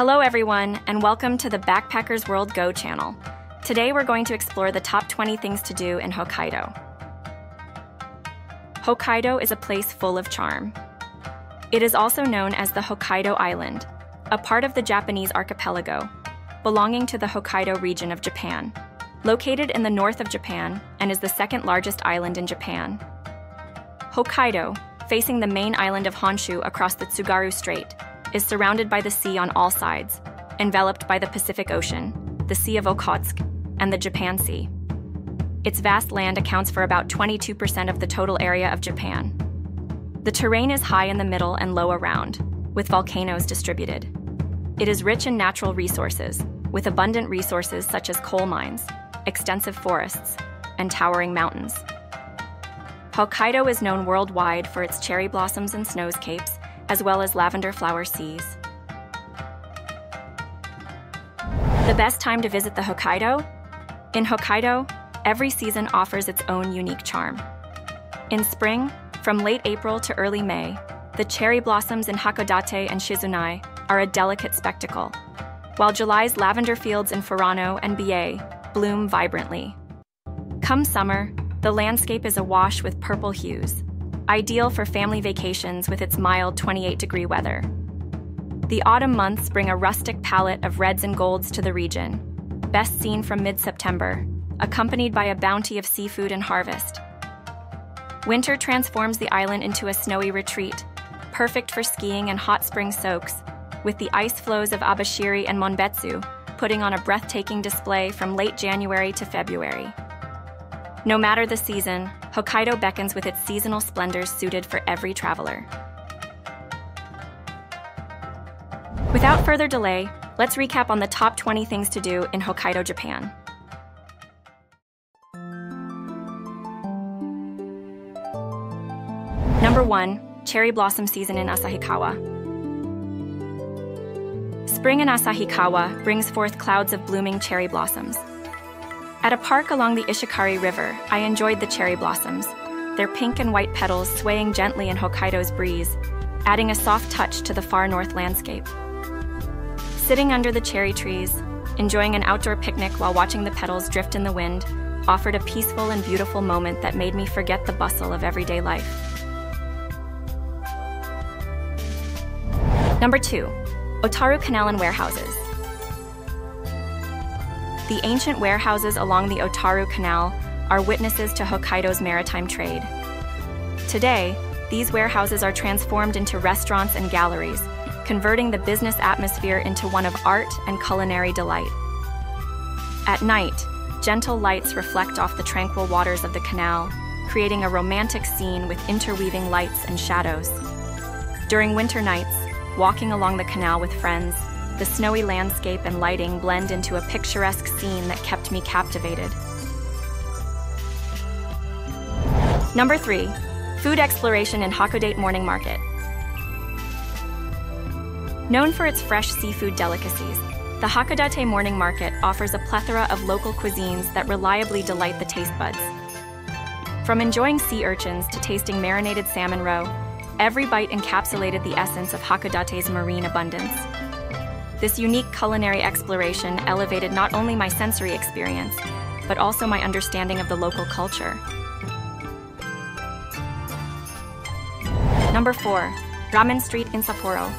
Hello, everyone, and welcome to the Backpackers World Go channel. Today, we're going to explore the top 20 things to do in Hokkaido. Hokkaido is a place full of charm. It is also known as the Hokkaido Island, a part of the Japanese archipelago, belonging to the Hokkaido region of Japan. Located in the north of Japan and is the second largest island in Japan. Hokkaido, facing the main island of Honshu across the Tsugaru Strait, is surrounded by the sea on all sides, enveloped by the Pacific Ocean, the Sea of Okhotsk, and the Japan Sea. Its vast land accounts for about 22% of the total area of Japan. The terrain is high in the middle and low around, with volcanoes distributed. It is rich in natural resources, with abundant resources such as coal mines, extensive forests, and towering mountains. Hokkaido is known worldwide for its cherry blossoms and snowscapes, as well as lavender flower seas. The best time to visit the Hokkaido? In Hokkaido, every season offers its own unique charm. In spring, from late April to early May, the cherry blossoms in Hakodate and Shizunai are a delicate spectacle, while July's lavender fields in Furano and Biei bloom vibrantly. Come summer, the landscape is awash with purple hues, ideal for family vacations with its mild 28 degree weather. The autumn months bring a rustic palette of reds and golds to the region, best seen from mid September, accompanied by a bounty of seafood and harvest. Winter transforms the island into a snowy retreat, perfect for skiing and hot spring soaks, with the ice floes of Abashiri and Monbetsu putting on a breathtaking display from late January to February. No matter the season, Hokkaido beckons with its seasonal splendors suited for every traveler. Without further delay, let's recap on the top 20 things to do in Hokkaido, Japan. Number 1 Cherry Blossom Season in Asahikawa. Spring in Asahikawa brings forth clouds of blooming cherry blossoms. At a park along the Ishikari River, I enjoyed the cherry blossoms, their pink and white petals swaying gently in Hokkaido's breeze, adding a soft touch to the far north landscape. Sitting under the cherry trees, enjoying an outdoor picnic while watching the petals drift in the wind, offered a peaceful and beautiful moment that made me forget the bustle of everyday life. Number two, Otaru Canal and warehouses. The ancient warehouses along the Otaru Canal are witnesses to Hokkaido's maritime trade. Today, these warehouses are transformed into restaurants and galleries, converting the business atmosphere into one of art and culinary delight. At night, gentle lights reflect off the tranquil waters of the canal, creating a romantic scene with interweaving lights and shadows. During winter nights, Walking along the canal with friends, the snowy landscape and lighting blend into a picturesque scene that kept me captivated. Number three, food exploration in Hakodate Morning Market. Known for its fresh seafood delicacies, the Hakodate Morning Market offers a plethora of local cuisines that reliably delight the taste buds. From enjoying sea urchins to tasting marinated salmon roe, Every bite encapsulated the essence of Hakodate's marine abundance. This unique culinary exploration elevated not only my sensory experience, but also my understanding of the local culture. Number 4. Ramen Street in Sapporo.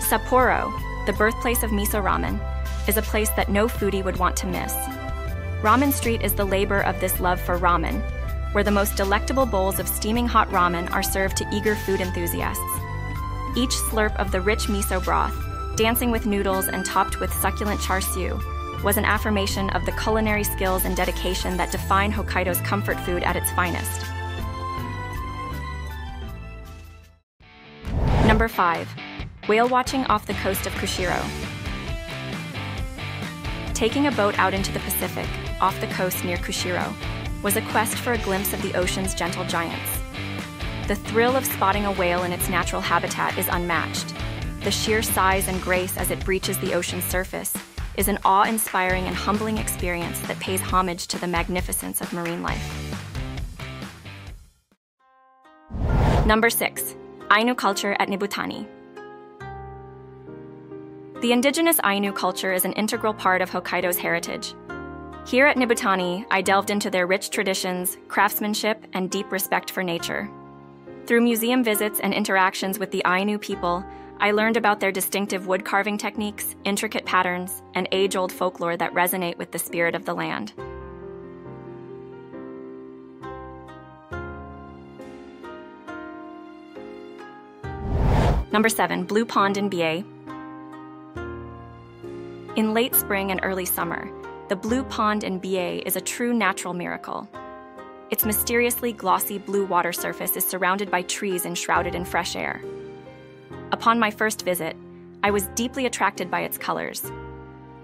Sapporo, the birthplace of miso ramen, is a place that no foodie would want to miss. Ramen Street is the labor of this love for ramen, where the most delectable bowls of steaming hot ramen are served to eager food enthusiasts. Each slurp of the rich miso broth, dancing with noodles and topped with succulent char siu, was an affirmation of the culinary skills and dedication that define Hokkaido's comfort food at its finest. Number 5. Whale watching off the coast of Kushiro. Taking a boat out into the Pacific, off the coast near Kushiro, was a quest for a glimpse of the ocean's gentle giants. The thrill of spotting a whale in its natural habitat is unmatched. The sheer size and grace as it breaches the ocean's surface is an awe inspiring and humbling experience that pays homage to the magnificence of marine life. Number 6 Ainu culture at Nibutani. The indigenous Ainu culture is an integral part of Hokkaido's heritage. Here at Nibutani, I delved into their rich traditions, craftsmanship, and deep respect for nature. Through museum visits and interactions with the Ainu people, I learned about their distinctive wood carving techniques, intricate patterns, and age old folklore that resonate with the spirit of the land. Number 7. Blue Pond in Biei. In late spring and early summer, the Blue Pond in Biei is a true natural miracle. Its mysteriously glossy blue water surface is surrounded by trees enshrouded in fresh air. Upon my first visit, I was deeply attracted by its colors.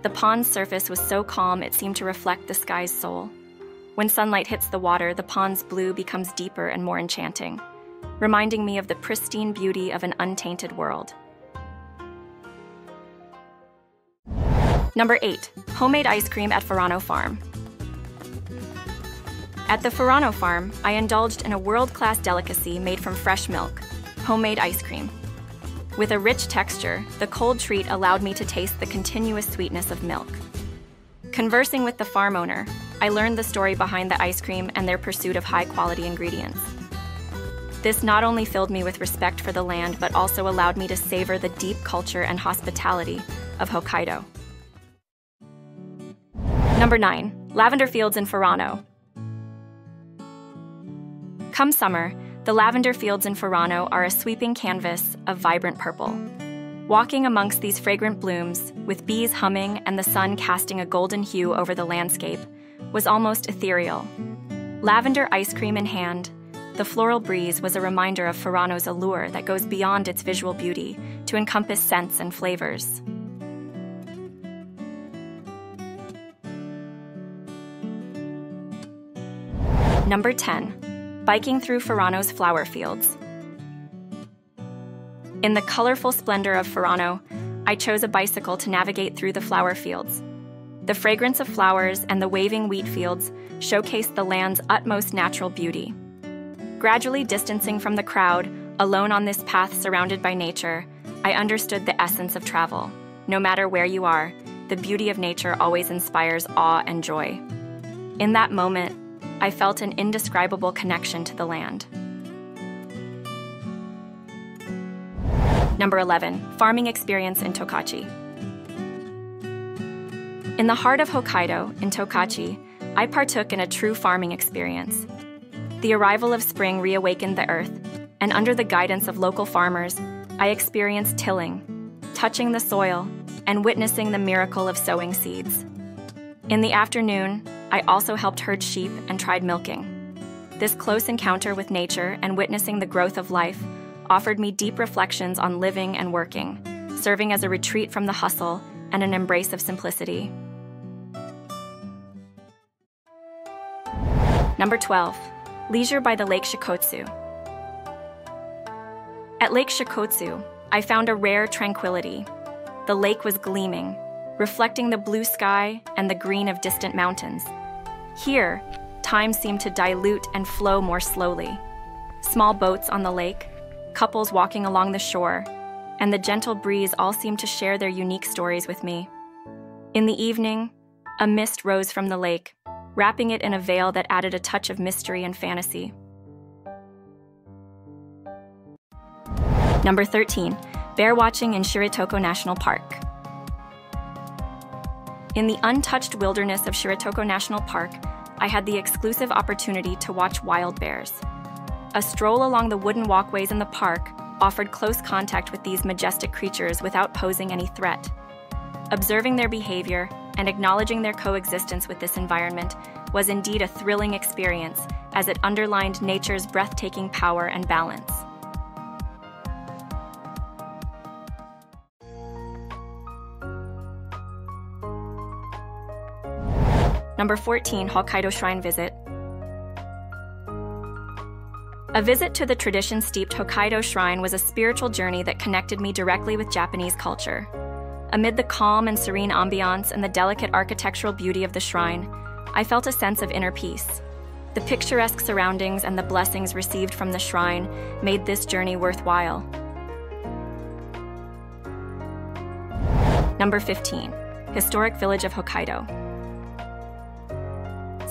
The pond's surface was so calm it seemed to reflect the sky's soul. When sunlight hits the water, the pond's blue becomes deeper and more enchanting, reminding me of the pristine beauty of an untainted world. Number 8. Homemade ice cream at Furano Farm. At the Furano Farm, I indulged in a world class delicacy made from fresh milk homemade ice cream. With a rich texture, the cold treat allowed me to taste the continuous sweetness of milk. Conversing with the farm owner, I learned the story behind the ice cream and their pursuit of high quality ingredients. This not only filled me with respect for the land, but also allowed me to savor the deep culture and hospitality of Hokkaido. Number 9. Lavender Fields in Furano. Come summer, the lavender fields in Furano are a sweeping canvas of vibrant purple. Walking amongst these fragrant blooms, with bees humming and the sun casting a golden hue over the landscape, was almost ethereal. Lavender ice cream in hand, the floral breeze was a reminder of Furano's allure that goes beyond its visual beauty to encompass scents and flavors. Number 10 biking through Furano's flower fields. In the colorful splendor of Furano, I chose a bicycle to navigate through the flower fields. The fragrance of flowers and the waving wheat fields showcased the land's utmost natural beauty. Gradually distancing from the crowd, alone on this path surrounded by nature, I understood the essence of travel. No matter where you are, the beauty of nature always inspires awe and joy. In that moment, I felt an indescribable connection to the land. Number 11, farming experience in Tokachi. In the heart of Hokkaido, in Tokachi, I partook in a true farming experience. The arrival of spring reawakened the earth, and under the guidance of local farmers, I experienced tilling, touching the soil, and witnessing the miracle of sowing seeds. In the afternoon, I also helped herd sheep and tried milking. This close encounter with nature and witnessing the growth of life offered me deep reflections on living and working, serving as a retreat from the hustle and an embrace of simplicity. Number 12, Leisure by the Lake Shikotsu. At Lake Shikotsu, I found a rare tranquility. The lake was gleaming, reflecting the blue sky and the green of distant mountains. Here, time seemed to dilute and flow more slowly. Small boats on the lake, couples walking along the shore, and the gentle breeze all seemed to share their unique stories with me. In the evening, a mist rose from the lake, wrapping it in a veil that added a touch of mystery and fantasy. Number 13, bear watching in Shiretoko National Park. In the untouched wilderness of Shiretoko National Park, I had the exclusive opportunity to watch wild bears. A stroll along the wooden walkways in the park offered close contact with these majestic creatures without posing any threat. Observing their behavior and acknowledging their coexistence with this environment was indeed a thrilling experience as it underlined nature's breathtaking power and balance. Number 14, Hokkaido Shrine Visit. A visit to the tradition steeped Hokkaido Shrine was a spiritual journey that connected me directly with Japanese culture. Amid the calm and serene ambiance and the delicate architectural beauty of the shrine, I felt a sense of inner peace. The picturesque surroundings and the blessings received from the shrine made this journey worthwhile. Number 15. Historic Village of Hokkaido.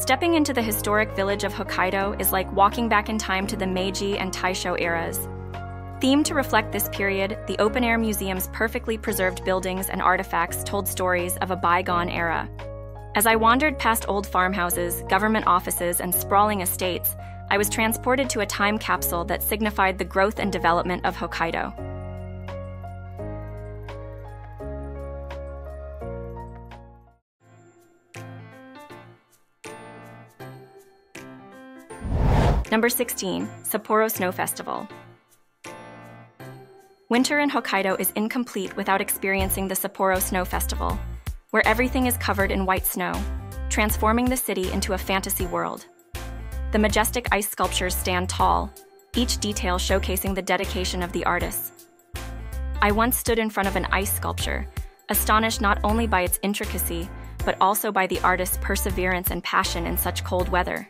Stepping into the historic village of Hokkaido is like walking back in time to the Meiji and Taisho eras. Themed to reflect this period, the open air museum's perfectly preserved buildings and artifacts told stories of a bygone era. As I wandered past old farmhouses, government offices, and sprawling estates, I was transported to a time capsule that signified the growth and development of Hokkaido. Number 16, Sapporo Snow Festival. Winter in Hokkaido is incomplete without experiencing the Sapporo Snow Festival, where everything is covered in white snow, transforming the city into a fantasy world. The majestic ice sculptures stand tall, each detail showcasing the dedication of the artists. I once stood in front of an ice sculpture, astonished not only by its intricacy, but also by the artist's perseverance and passion in such cold weather.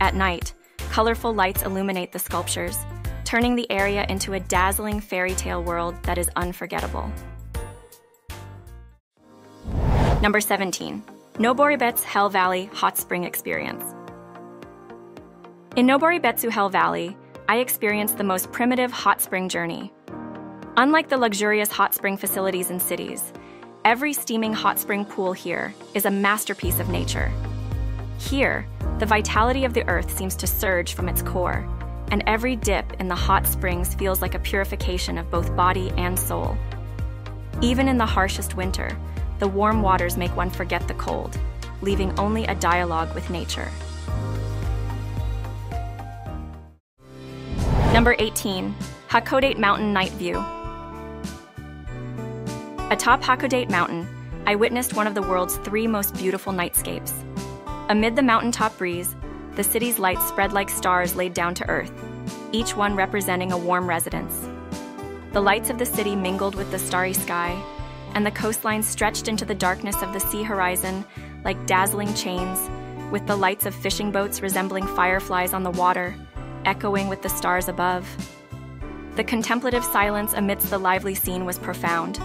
At night, colorful lights illuminate the sculptures, turning the area into a dazzling fairy tale world that is unforgettable. Number 17. Noboribetsu Hell Valley Hot Spring Experience. In Noboribetsu Hell Valley, I experienced the most primitive hot spring journey. Unlike the luxurious hot spring facilities in cities, every steaming hot spring pool here is a masterpiece of nature. Here, the vitality of the earth seems to surge from its core, and every dip in the hot springs feels like a purification of both body and soul. Even in the harshest winter, the warm waters make one forget the cold, leaving only a dialogue with nature. Number 18, Hakodate Mountain Night View. Atop Hakodate Mountain, I witnessed one of the world's three most beautiful nightscapes. Amid the mountaintop breeze, the city's lights spread like stars laid down to earth, each one representing a warm residence. The lights of the city mingled with the starry sky, and the coastline stretched into the darkness of the sea horizon like dazzling chains, with the lights of fishing boats resembling fireflies on the water, echoing with the stars above. The contemplative silence amidst the lively scene was profound,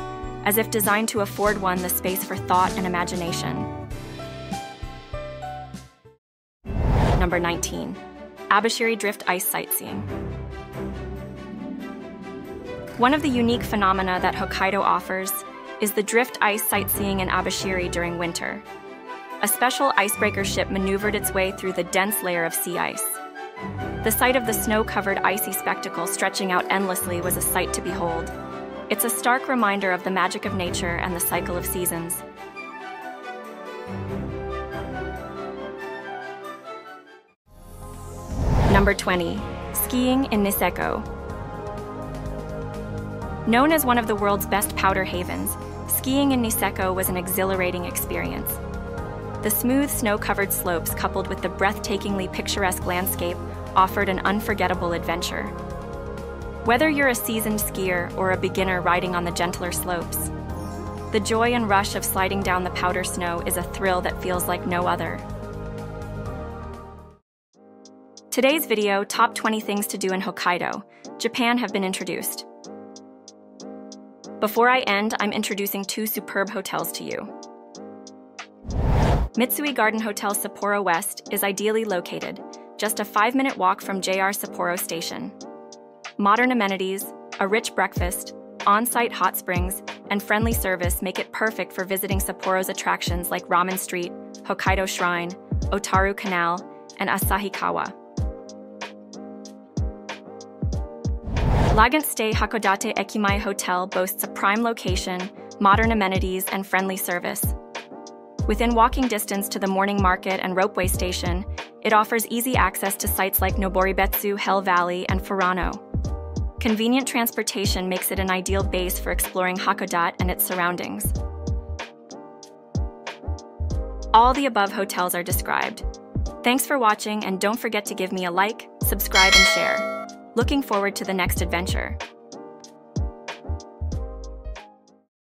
as if designed to afford one the space for thought and imagination. Number 19, Abashiri Drift Ice Sightseeing. One of the unique phenomena that Hokkaido offers is the drift ice sightseeing in Abashiri during winter. A special icebreaker ship maneuvered its way through the dense layer of sea ice. The sight of the snow covered icy spectacle stretching out endlessly was a sight to behold. It's a stark reminder of the magic of nature and the cycle of seasons. Number 20. Skiing in Niseko. Known as one of the world's best powder havens, skiing in Niseko was an exhilarating experience. The smooth, snow covered slopes, coupled with the breathtakingly picturesque landscape, offered an unforgettable adventure. Whether you're a seasoned skier or a beginner riding on the gentler slopes, the joy and rush of sliding down the powder snow is a thrill that feels like no other. Today's video, Top 20 Things to Do in Hokkaido, Japan have been introduced. Before I end, I'm introducing two superb hotels to you. Mitsui Garden Hotel Sapporo West is ideally located, just a five minute walk from JR Sapporo Station. Modern amenities, a rich breakfast, on site hot springs, and friendly service make it perfect for visiting Sapporo's attractions like Ramen Street, Hokkaido Shrine, Otaru Canal, and Asahikawa. La'gent Stay Hakodate Ekimae Hotel boasts a prime location, modern amenities, and friendly service. Within walking distance to the morning market and ropeway station, it offers easy access to sites like Noboribetsu, Hell Valley, and Furano. Convenient transportation makes it an ideal base for exploring Hakodate and its surroundings. All the above hotels are described. Thanks for watching and don't forget to give me a like, subscribe, and share. Looking forward to the next adventure.